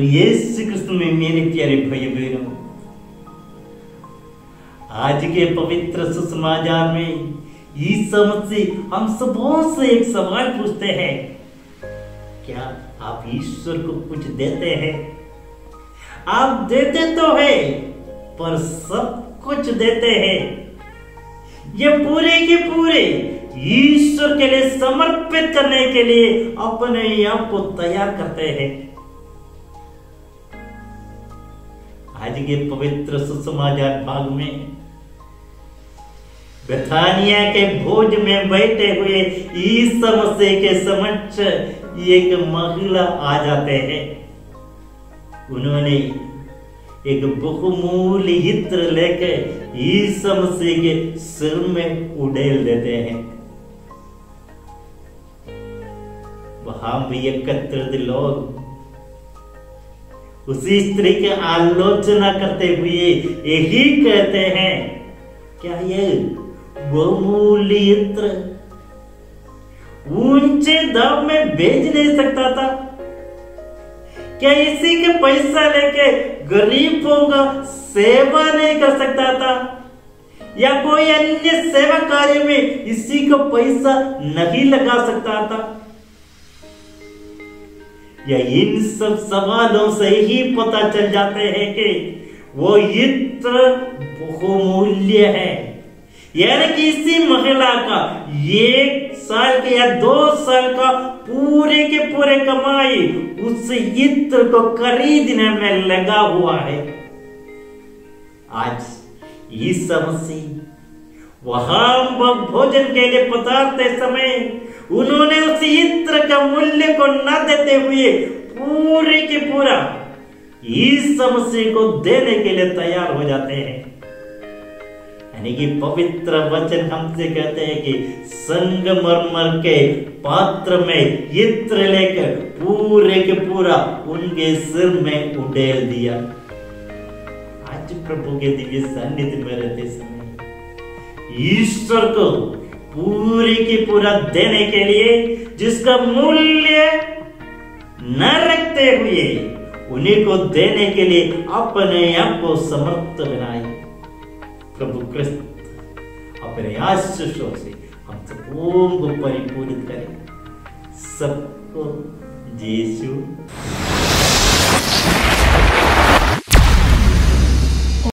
यीशु कृष्ण में मेरे प्यारे भाई बहनों आज के पवित्र सुसमाचार में ईसा मसीह हम सबों से एक सवाल पूछते हैं क्या आप ईश्वर को कुछ देते हैं आप देते तो है पर सब कुछ देते हैं ये पूरे के पूरे ईश्वर के लिए समर्पित करने के लिए अपने आप को तैयार करते हैं आज के पवित्र सुसमाचार भाग में बेथानिया के भोज में बैठे हुए ईसा मसीह के समक्ष एक महिला आ जाते हैं उन्होंने एक बहुमूल्य इत्र लेकर ईसा मसीह के सिर में उड़ेल देते हैं वहाँ भी एकत्रित लोग उसी स्त्री की आलोचना करते हुए यही कहते हैं, क्या ये बहुमूल्य यंत्र ऊँचे दाम में बेच नहीं सकता था? क्या इसी के पैसा लेके गरीबों का सेवा नहीं कर सकता था? या कोई अन्य सेवा कार्य में इसी का पैसा नहीं लगा सकता था? या इन सब सवालों से ही पता चल जाते हैं कि वो इत्र बहुमूल्य है। यानी कि इसी महिला का एक साल के या दो साल का पूरे के पूरे कमाई उस इत्र को खरीदने में लगा हुआ है। आज ईसा मसीह वहाँ भोजन के लिए पधारते समय उन्होंने उस इत्र का मूल्य को न देते हुए पूरे के पूरा ईसा मसीह को देने के लिए तैयार हो जाते हैं। यानी कि पवित्र वचन हमसे कहते हैं कि संगमरमर के पात्र में इत्र लेकर पूरे के पूरा उनके सिर में उडेल दिया। आज प्रभु के दिव्य सान्निध्य में रहते समय ईश्वर को पूरी की पूरा देने के लिए, जिसका मूल्य न रखते हुए, उन्हीं को देने के लिए अपने आप को समर्थ बनाए। प्रभु कृष्ण अपने आशीषों से हम सबों को परिपूरित करें। सबको, यीशु।